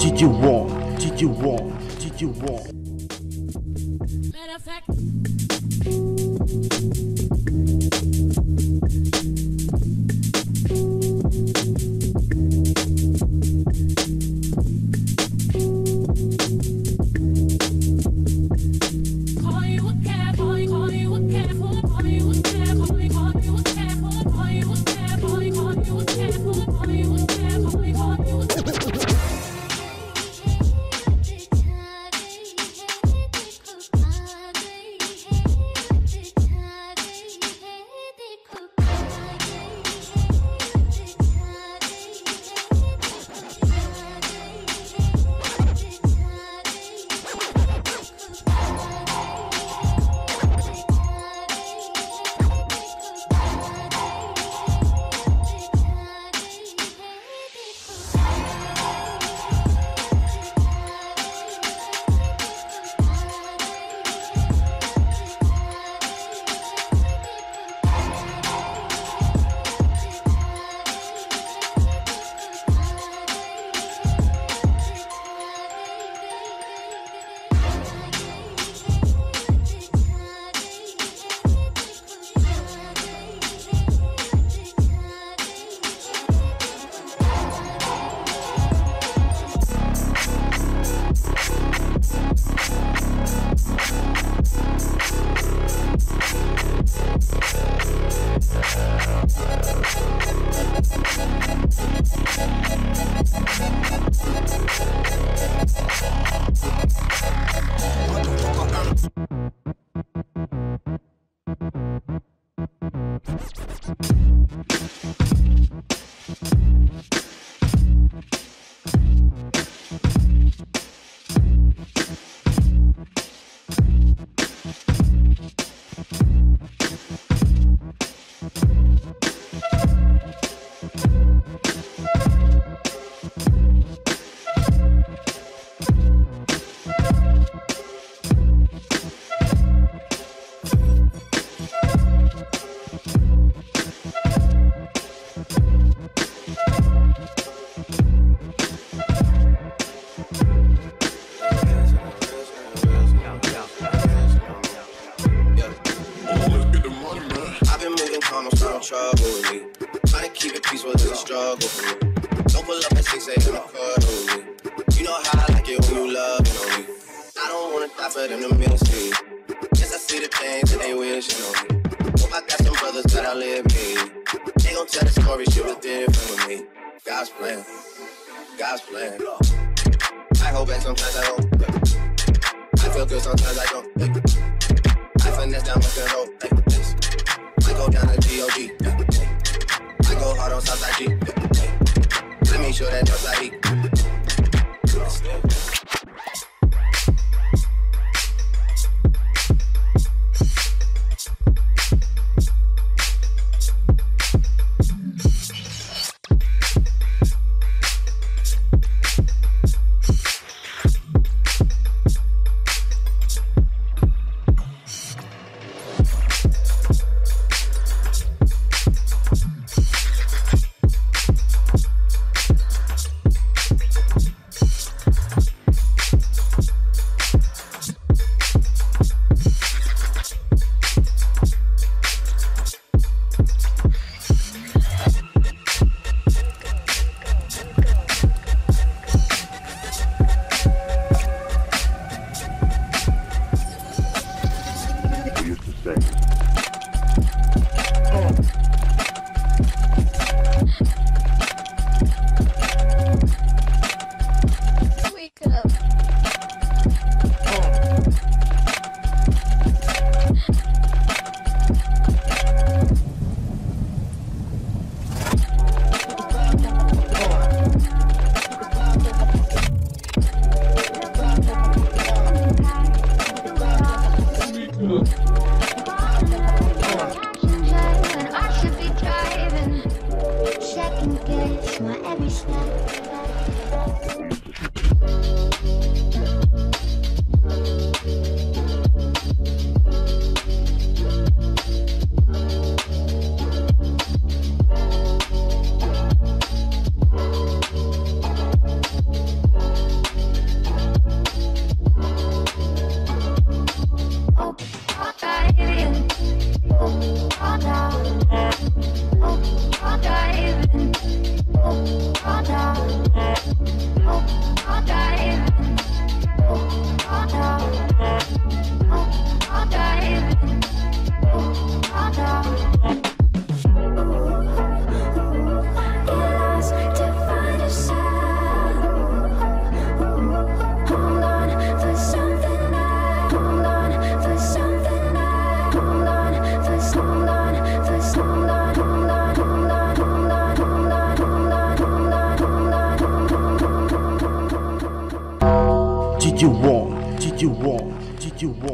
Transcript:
Did you want? Did you want? Did you want? Trouble with me. Trying to keep it peaceful is a struggle for me. Don't pull up at 6 a.m. to cuddle with me. You know how I like it when you love on me. I don't wanna die for them to miss me. Yes, I see the things that they wishing on me. Hope I got some brothers that outlive me. They gon' tell the story, shit was different with me. God's plan, God's plan. I hold back sometimes I don't. I feel good sometimes I don't. I finesse down with the book. GG1, GG1, GG1.